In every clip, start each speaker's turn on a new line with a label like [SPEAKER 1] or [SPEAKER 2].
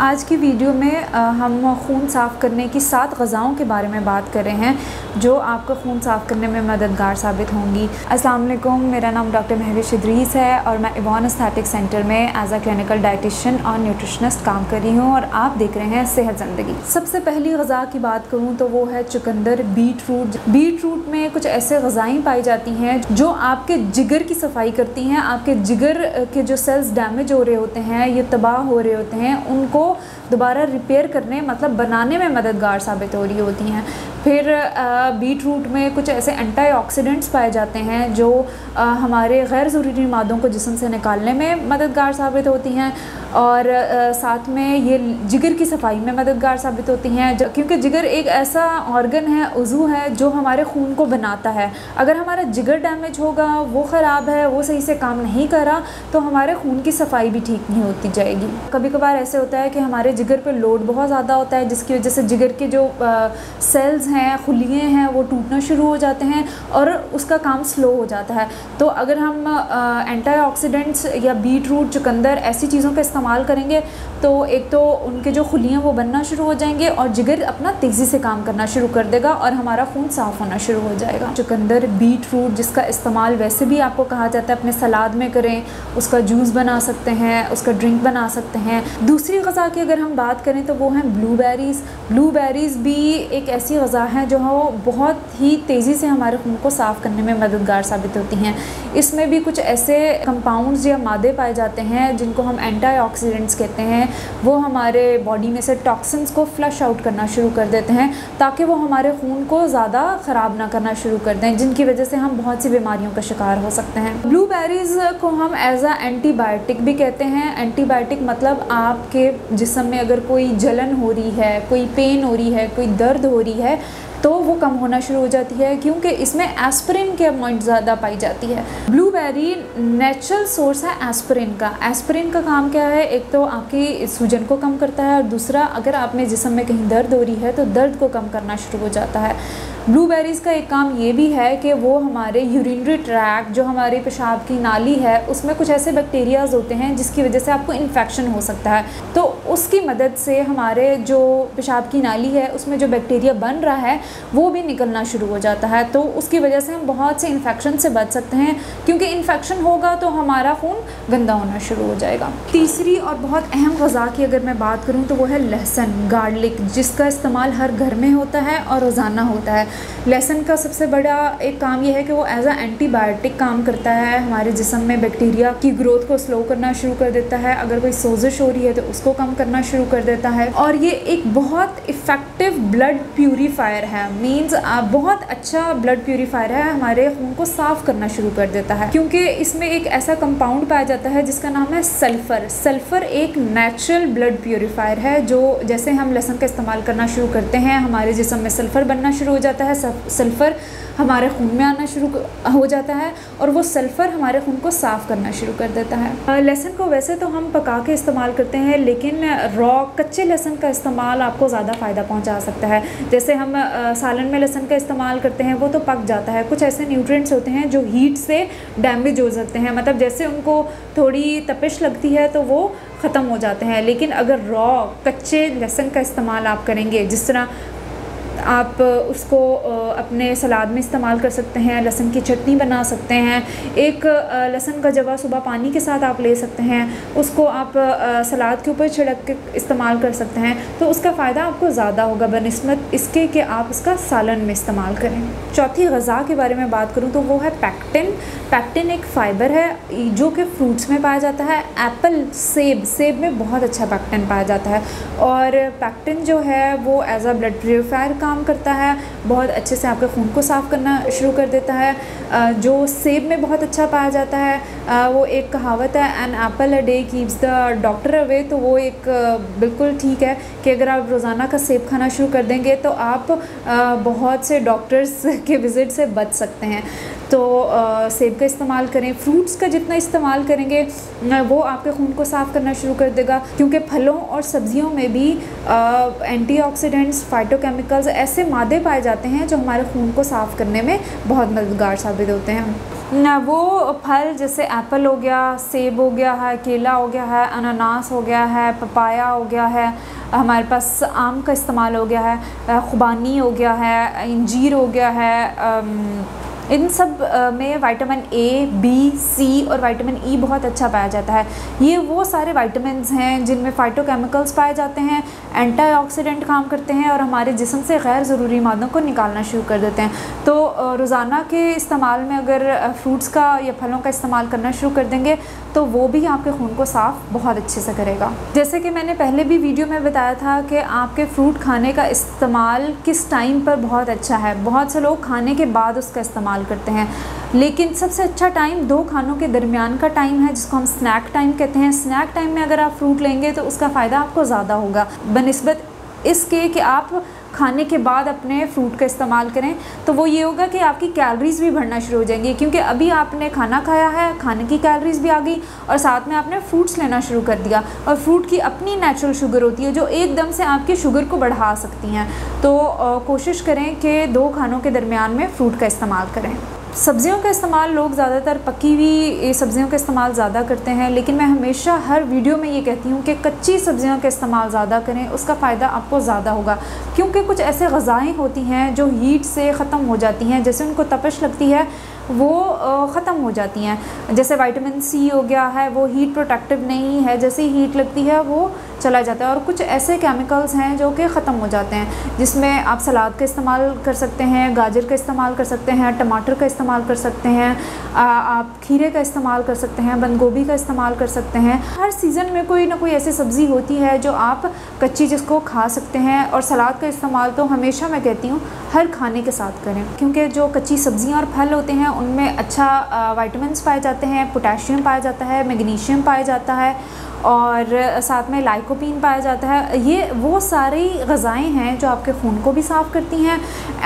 [SPEAKER 1] आज की वीडियो में हम खून साफ़ करने की सात गज़ाओं के बारे में बात कर रहे हैं, जो आपका खून साफ़ करने में मददगार साबित होंगी। अस्सलाम वालेकुम, मेरा नाम डॉक्टर महविश इदरीस है और मैं इवान स्थेटिक सेंटर में एज अ क्लिनिकल डाइटिशियन और न्यूट्रिशनिस्ट काम कर रही हूँ और आप देख रहे हैं सेहत ज़िंदगी। सबसे पहली गज़ा की बात करूँ तो वो है चुकंदर बीट रूट बीट रूट में कुछ ऐसे गज़ाएँ पाई जाती हैं, जो आपके जिगर की सफ़ाई करती हैं, आपके जिगर के जो सेल्स डैमेज हो रहे होते हैं, ये तबाह हो रहे होते हैं, उनको vou दोबारा रिपेयर करने मतलब बनाने में मददगार साबित हो रही होती हैं। फिर बीट रूट में कुछ ऐसे एंटीऑक्सीडेंट्स पाए जाते हैं जो आ, हमारे गैर ज़रूरी मादों को जिसम से निकालने में मददगार साबित होती हैं और आ, साथ में ये जिगर की सफ़ाई में मददगार साबित होती हैं। क्योंकि जिगर एक ऐसा ऑर्गन है उज़ू है जो हमारे खून को बनाता है। अगर हमारा जिगर डैमेज होगा वो ख़राब है वो सही से काम नहीं कर तो हमारे खून की सफ़ाई भी ठीक नहीं होती जाएगी। कभी कभार ऐसे होता है कि हमारे जिगर पर लोड बहुत ज़्यादा होता है, जिसकी वजह से जिगर के जो सेल्स हैं खुलिए हैं, वो टूटना शुरू हो जाते हैं और उसका काम स्लो हो जाता है। तो अगर हम एंटीऑक्सीडेंट्स या बीट रूट चुकंदर ऐसी चीज़ों का इस्तेमाल करेंगे तो एक तो उनके जो खुलियाँ वो बनना शुरू हो जाएँगे और जिगर अपना तेज़ी से काम करना शुरू कर देगा और हमारा खून साफ़ होना शुरू हो जाएगा। चुकंदर बीट रूट जिसका इस्तेमाल वैसे भी आपको कहा जाता है, अपने सलाद में करें, उसका जूस बना सकते हैं, उसका ड्रिंक बना सकते हैं। दूसरी गज़ा की अगर हम बात करें तो वो हैं ब्लूबेरीज़ ब्लूबेरीज़ भी एक ऐसी गज़ा हैं जो बहुत ही तेज़ी से हमारे खून को साफ़ करने में मददगार साबित होती हैं। इसमें भी कुछ ऐसे कंपाउंड्स या मादे पाए जाते हैं जिनको हम एंटीऑक्सीडेंट्स कहते हैं। वो हमारे बॉडी में से टॉक्सिन्स को फ्लश आउट करना शुरू कर देते हैं ताकि वो हमारे खून को ज़्यादा ख़राब ना करना शुरू कर दें, जिनकी वजह से हम बहुत सी बीमारियों का शिकार हो सकते हैं। ब्लूबेरीज़ को हम एज आ एंटीबायोटिक भी कहते हैं। एंटीबायोटिक मतलब आपके जिसम में अगर कोई जलन हो रही है, कोई पेन हो रही है, कोई दर्द हो रही है तो वो कम होना शुरू हो जाती है क्योंकि इसमें एस्परिन के अमाउंट ज़्यादा पाई जाती है। ब्लूबेरी नेचुरल सोर्स है एस्पिरिन का। एस्परिन का काम क्या है? एक तो आपकी सूजन को कम करता है और दूसरा, अगर आपने में जिसम में कहीं दर्द हो रही है तो दर्द को कम करना शुरू हो जाता है। ब्लूबेरीज़ का एक काम ये भी है कि वो हमारे यूरिनरी ट्रैक जो हमारे पेशाब की नाली है, उसमें कुछ ऐसे बैक्टीरियाज होते हैं जिसकी वजह से आपको इन्फेक्शन हो सकता है। तो उसकी मदद से हमारे जो पेशाब की नाली है, उसमें जो बैक्टीरिया बन रहा है, वो भी निकलना शुरू हो जाता है। तो उसकी वजह से हम बहुत से इन्फेक्शन से बच सकते हैं, क्योंकि इन्फेक्शन होगा तो हमारा खून गंदा होना शुरू हो जाएगा। तीसरी और बहुत अहम गज़ा की अगर मैं बात करूँ तो वो है लहसन गार्लिक जिसका इस्तेमाल हर घर में होता है और रोज़ाना होता है। लहसुन का सबसे बड़ा एक काम यह है कि वो एज आ एंटीबायोटिक काम करता है, हमारे जिसम में बैक्टीरिया की ग्रोथ को स्लो करना शुरू कर देता है, अगर कोई सोजिश हो रही है तो उसको कम करना शुरू कर देता है। और ये एक बहुत इफ़ेक्टिव ब्लड प्यूरीफायर है मीन्स बहुत अच्छा ब्लड प्यूरीफायर है, हमारे खून को साफ़ करना शुरू कर देता है। क्योंकि इसमें एक ऐसा कंपाउंड पाया जाता है जिसका नाम है सल्फ़र सल्फ़र एक नेचुरल ब्लड प्योरीफायर है, जो जैसे हम लहसन का इस्तेमाल करना शुरू करते हैं, हमारे जिसम में सल्फ़र बनना शुरू हो जाता है सल्फ़र हमारे खून में आना शुरू हो जाता है और वो सल्फ़र हमारे खून को साफ़ करना शुरू कर देता है। लहसुन को वैसे तो हम पका के इस्तेमाल करते हैं, लेकिन रॉ, कच्चे लहसुन का इस्तेमाल आपको ज़्यादा फ़ायदा पहुँचा सकता है। जैसे हम सालन में लहसुन का इस्तेमाल करते हैं, वो तो पक जाता है। कुछ ऐसे न्यूट्रिएंट्स होते हैं जो हीट से डैमेज हो सकते हैं। मतलब जैसे उनको थोड़ी तपिश लगती है तो वो ख़त्म हो जाते हैं। लेकिन अगर रॉ, कच्चे लहसुन का इस्तेमाल आप करेंगे, जिस तरह आप उसको अपने सलाद में इस्तेमाल कर सकते हैं, लहसुन की चटनी बना सकते हैं। एक लहसुन का जवा सुबह पानी के साथ आप ले सकते हैं, उसको आप सलाद के ऊपर छिड़क के इस्तेमाल कर सकते हैं। तो उसका फ़ायदा आपको ज़्यादा होगा बनस्बत इसके कि आप उसका सालन में इस्तेमाल करें। चौथी, गज़ा के बारे में बात करूँ तो वो है पैक्टिन। पैक्टिन एक फ़ाइबर है जो कि फ्रूट्स में पाया जाता है। एप्पल सेब सेब में बहुत अच्छा पैक्टिन पाया जाता है। और पैक्टिन जो है, वो एज आ ब्लड प्योरीफायर काम करता है, बहुत अच्छे से आपके खून को साफ़ करना शुरू कर देता है। जो सेब में बहुत अच्छा पाया जाता है वो एक कहावत है an apple a day keeps the doctor away तो वो एक बिल्कुल ठीक है कि अगर आप रोज़ाना का सेब खाना शुरू कर देंगे तो आप बहुत से डॉक्टर्स के विज़िट से बच सकते हैं। तो सेब का इस्तेमाल करें, फ्रूट्स का जितना इस्तेमाल करेंगे वो आपके खून को साफ़ करना शुरू कर देगा, क्योंकि फलों और सब्ज़ियों में भी एंटीऑक्सीडेंट्स फाइटोकेमिकल्स ऐसे मादे पाए जाते हैं जो हमारे खून को साफ़ करने में बहुत मददगार साबित होते हैं। ना, वो फल जैसे एप्पल हो गया, सेब हो गया है, केला हो गया है, अनानास हो गया है, पपाया हो गया है, हमारे पास आम का इस्तेमाल हो गया है खुबानी हो गया है इंजीर हो गया है इन सब में विटामिन ए बी सी और विटामिन ई e बहुत अच्छा पाया जाता है। ये वो सारे विटामिन हैं जिनमें फाइटोकेमिकल्स पाए जाते हैं एंटीऑक्सीडेंट काम करते हैं और हमारे जिसम से गैर ज़रूरी मादों को निकालना शुरू कर देते हैं। तो रोज़ाना के इस्तेमाल में अगर फ्रूट्स का या फलों का इस्तेमाल करना शुरू कर देंगे तो वो भी आपके खून को साफ़ बहुत अच्छे से करेगा। जैसे कि मैंने पहले भी वीडियो में बताया था कि आपके फ्रूट खाने का इस्तेमाल किस टाइम पर बहुत अच्छा है। बहुत से लोग खाने के बाद उसका इस्तेमाल करते हैं। लेकिन सबसे अच्छा टाइम दो खानों के दरमियान का टाइम है, जिसको हम स्नैक टाइम कहते हैं। स्नैक टाइम में अगर आप फ्रूट लेंगे तो उसका फ़ायदा आपको ज़्यादा होगा। बनस्बत इसके कि आप खाने के बाद अपने फ्रूट का इस्तेमाल करें तो वो ये होगा कि आपकी कैलरीज़ भी बढ़ना शुरू हो जाएँगी, क्योंकि अभी आपने खाना खाया है, खाने की कैलरीज़ भी आ गई और साथ में आपने फ्रूट्स लेना शुरू कर दिया और फ्रूट की अपनी नेचुरल शुगर होती है जो एकदम से आपकी शुगर को बढ़ा सकती हैं। तो कोशिश करें कि दो खानों के दरमियान में फ़्रूट का इस्तेमाल करें। सब्ज़ियों का इस्तेमाल लोग ज़्यादातर पकी हुई सब्ज़ियों का इस्तेमाल ज़्यादा करते हैं, लेकिन मैं हमेशा हर वीडियो में ये कहती हूँ कि कच्ची सब्ज़ियों का इस्तेमाल ज़्यादा करें, उसका फ़ायदा आपको ज़्यादा होगा। क्योंकि कुछ ऐसे गज़ाएँ होती हैं जो हीट से ख़त्म हो जाती हैं, जैसे उनको तपश लगती है, वो ख़त्म हो जाती हैं। जैसे विटामिन सी हो गया है, वो हीट प्रोटेक्टिव नहीं है, जैसे हीट लगती है, वो चला जाता है और कुछ ऐसे केमिकल्स हैं जो कि ख़त्म हो जाते हैं, जिसमें आप सलाद का इस्तेमाल कर सकते हैं, गाजर का इस्तेमाल कर सकते हैं, टमाटर का इस्तेमाल कर सकते हैं आप खीरे का इस्तेमाल कर सकते हैं बंद गोभी का इस्तेमाल कर सकते हैं। हर सीज़न में कोई ना कोई ऐसी सब्ज़ी होती है जो आप कच्ची जिसको खा सकते हैं और सलाद का इस्तेमाल तो हमेशा मैं कहती हूँ, हर खाने के साथ करें, क्योंकि जो कच्ची सब्ज़ियाँ और फल होते हैं, उनमें अच्छा वाइटमिन पाए जाते हैं पोटेशियम पाया जाता है मैग्नीशियम पाया जाता है और साथ में लाइकोपिन पाया जाता है। ये वो सारी गज़ाएँ हैं जो आपके खून को भी साफ़ करती हैं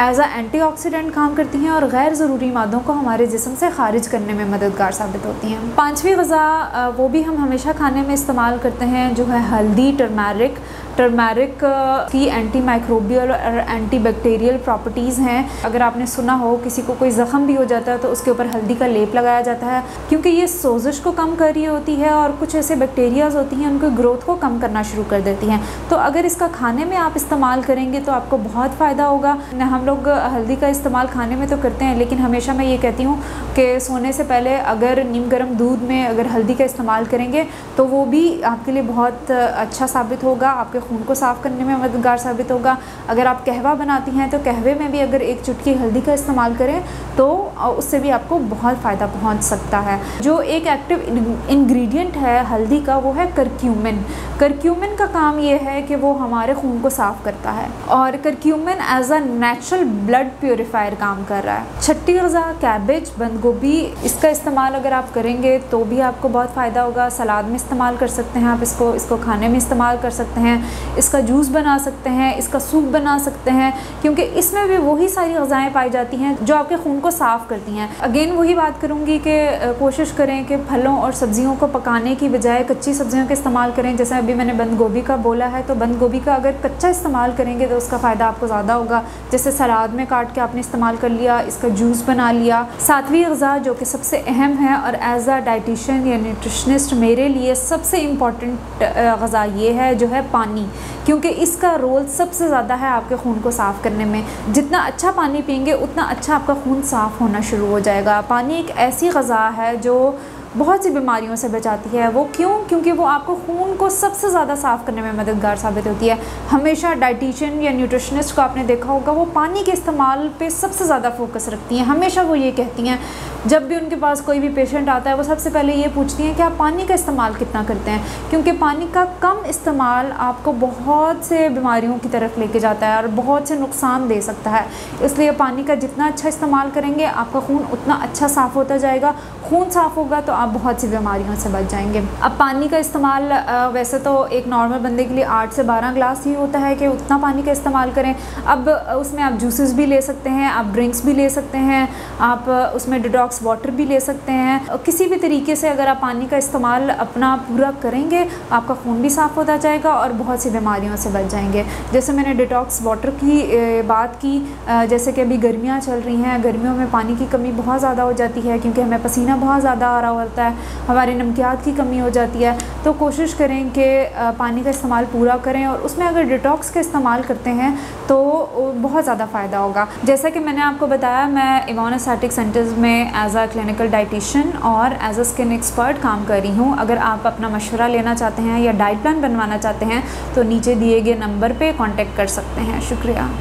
[SPEAKER 1] एज आ एंटीऑक्सीडेंट काम करती हैं और गैर ज़रूरी मादों को हमारे जिसम से खारिज करने में मददगार साबित होती हैं। पाँचवीं गज़ा वो भी हम हमेशा खाने में इस्तेमाल करते हैं, जो है हल्दी, टर्मेरिक टर्मेरिक की एंटी माइक्रोबियल और एंटी बैक्टीरियल प्रॉपर्टीज़ हैं। अगर आपने सुना हो, किसी को कोई ज़ख़म भी हो जाता है तो उसके ऊपर हल्दी का लेप लगाया जाता है, क्योंकि ये सोजिश को कम कर रही होती है और कुछ ऐसे बैक्टीरियाज होती हैं, उनके ग्रोथ को कम करना शुरू कर देती हैं। तो अगर इसका खाने में आप इस्तेमाल करेंगे तो आपको बहुत फ़ायदा होगा। हम लोग हल्दी का इस्तेमाल खाने में तो करते हैं, लेकिन हमेशा मैं ये कहती हूँ कि सोने से पहले अगर नीम गर्म दूध में अगर हल्दी का इस्तेमाल करेंगे तो वो भी आपके लिए बहुत अच्छा साबित होगा, आपके खून को साफ़ करने में मददगार साबित होगा। अगर आप कहवा बनाती हैं तो कहवे में भी अगर एक चुटकी हल्दी का इस्तेमाल करें तो उससे भी आपको बहुत फ़ायदा पहुँच सकता है। जो एक एक्टिव इंग्रेडिएंट है हल्दी का, वो है करक्यूमिन करक्यूमिन का काम ये है कि वो हमारे खून को साफ़ करता है और curcumin as a natural blood purifier काम कर रहा है। छठी गज़ा कैबेज बंद गोभी इसका इस्तेमाल अगर आप करेंगे तो भी आपको बहुत फ़ायदा होगा। सलाद में इस्तेमाल कर सकते हैं आप इसको इसको खाने में इस्तेमाल कर सकते हैं। इसका जूस बना सकते हैं, इसका सूप बना सकते हैं, क्योंकि इसमें भी वही सारी गज़ाएँ पाई जाती हैं जो आपके खून को साफ़ करती हैं। अगेन वही बात करूँगी कि कोशिश करें कि फलों और सब्ज़ियों को पकाने की बजाय कच्ची सब्ज़ियों का इस्तेमाल करें। जैसे अभी मैंने बंद गोभी का बोला है तो बंद गोभी का अगर कच्चा इस्तेमाल करेंगे तो उसका फ़ायदा आपको ज़्यादा होगा। जैसे सलाद में काट के आपने इस्तेमाल कर लिया, इसका जूस बना लिया। सातवीं गज़ा जो कि सबसे अहम है और एज आ डाइटिशन या न्यूट्रिशनिस्ट मेरे लिए सबसे इंपॉर्टेंट गज़ा ये है, जो है पानी क्योंकि इसका रोल सबसे ज़्यादा है आपके खून को साफ़ करने में। जितना अच्छा पानी पियेंगे, उतना अच्छा आपका खून साफ़ होना शुरू हो जाएगा। पानी एक ऐसी गज़ा है जो बहुत सी बीमारियों से बचाती है। वो क्यों? क्योंकि वो आपको खून को सबसे ज़्यादा साफ़ करने में मददगार साबित होती है। हमेशा डाइटिशियन या न्यूट्रिशनिस्ट को आपने देखा होगा, वो पानी के इस्तेमाल पे सबसे ज़्यादा फोकस रखती हैं। हमेशा वो ये कहती हैं जब भी उनके पास कोई भी पेशेंट आता है, वो सबसे पहले ये पूछती हैं कि आप पानी का इस्तेमाल कितना करते हैं? क्योंकि पानी का कम इस्तेमाल आपको बहुत से बीमारियों की तरफ़ लेके जाता है और बहुत से नुकसान दे सकता है। इसलिए पानी का जितना अच्छा इस्तेमाल करेंगे, आपका खून उतना अच्छा साफ़ होता जाएगा। खून साफ़ होगा तो आप बहुत सी बीमारियों से बच जाएँगे। अब पानी का इस्तेमाल वैसे तो एक नॉर्मल बंदे के लिए आठ से बारह ग्लास ही होता है कि उतना पानी का इस्तेमाल करें। अब उसमें आप जूसेस भी ले सकते हैं, आप ड्रिंक्स भी ले सकते हैं, आप उसमें डिटॉक्स वाटर भी ले सकते हैं। किसी भी तरीके से अगर आप पानी का इस्तेमाल अपना पूरा करेंगे, आपका खून भी साफ़ होता जाएगा और बहुत सी बीमारियों से बच जाएँगे। जैसे मैंने डिटॉक्स वाटर की बात की जैसे कि अभी गर्मियाँ चल रही हैं, गर्मियों में पानी की कमी बहुत ज़्यादा हो जाती है क्योंकि हमें पसीना बहुत ज़्यादा आ रहा होता है, हमारे नमकियात की कमी हो जाती है। तो कोशिश करें कि पानी का इस्तेमाल पूरा करें और उसमें अगर डिटॉक्स का इस्तेमाल करते हैं तो बहुत ज़्यादा फ़ायदा होगा। जैसा कि मैंने आपको बताया, मैं इवाना सेंटर्स में एज आ क्लिनिकल डाइटिशियन और एज अ स्किन एक्सपर्ट काम कर रही हूँ। अगर आप अपना मशवरा लेना चाहते हैं या डाइट प्लान बनवाना चाहते हैं तो नीचे दिए गए नंबर पर कॉन्टेक्ट कर सकते हैं। शुक्रिया।